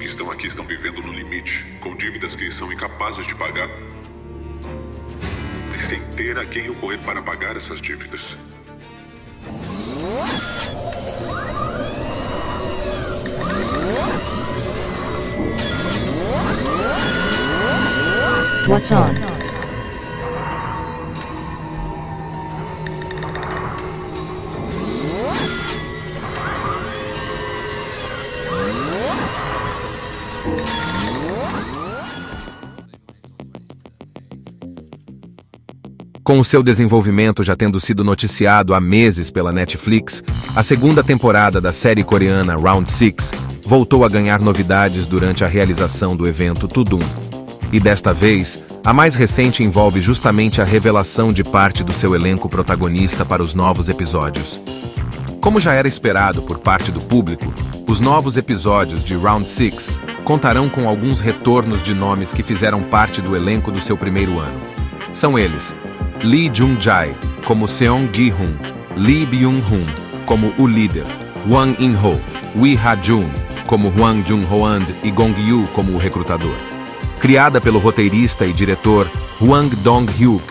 que estão aqui estão vivendo no limite, com dívidas que são incapazes de pagar. Sem ter a quem recorrer para pagar essas dívidas. What's on? Com o seu desenvolvimento já tendo sido noticiado há meses pela Netflix, a segunda temporada da série coreana Round 6 voltou a ganhar novidades durante a realização do evento Tudum. E desta vez, a mais recente envolve justamente a revelação de parte do seu elenco protagonista para os novos episódios. Como já era esperado por parte do público, os novos episódios de Round 6 contarão com alguns retornos de nomes que fizeram parte do elenco do seu primeiro ano. São eles Lee Jung-jae como Seong Gi-hun, Lee Byung-hun como o líder, Wang In-ho, Wi Ha-jun como Hwang Jung-hoand e Gong-yu como o recrutador. Criada pelo roteirista e diretor Hwang Dong-hyuk,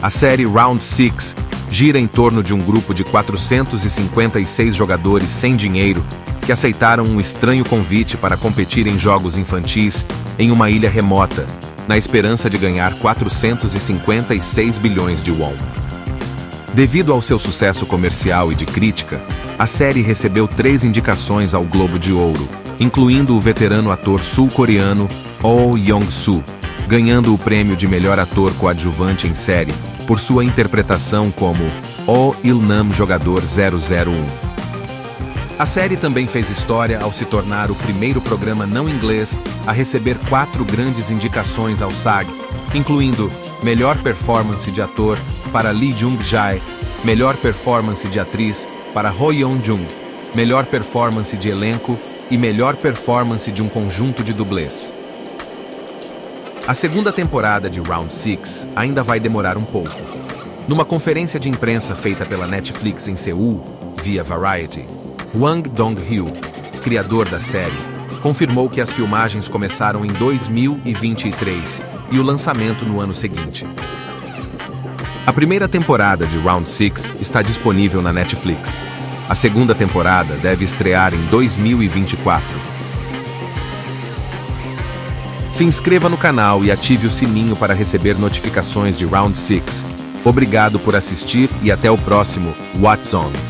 a série Round 6 gira em torno de um grupo de 456 jogadores sem dinheiro que aceitaram um estranho convite para competir em jogos infantis em uma ilha remota, na esperança de ganhar 456 bilhões de won. Devido ao seu sucesso comercial e de crítica, a série recebeu três indicações ao Globo de Ouro, incluindo o veterano ator sul-coreano Oh Yong-soo, ganhando o prêmio de melhor ator coadjuvante em série por sua interpretação como Oh Il-nam Jogador 001. A série também fez história ao se tornar o primeiro programa não inglês a receber quatro grandes indicações ao SAG, incluindo Melhor Performance de Ator para Lee Jung-jae, Melhor Performance de Atriz para Ho Yeon-jung, Melhor Performance de Elenco e Melhor Performance de um Conjunto de Dublês. A segunda temporada de Round 6 ainda vai demorar um pouco. Numa conferência de imprensa feita pela Netflix em Seul, via Variety, Wang Dong-hyuk, criador da série, confirmou que as filmagens começaram em 2023 e o lançamento no ano seguinte. A primeira temporada de Round 6 está disponível na Netflix. A segunda temporada deve estrear em 2024. Se inscreva no canal e ative o sininho para receber notificações de Round 6. Obrigado por assistir e até o próximo What's On.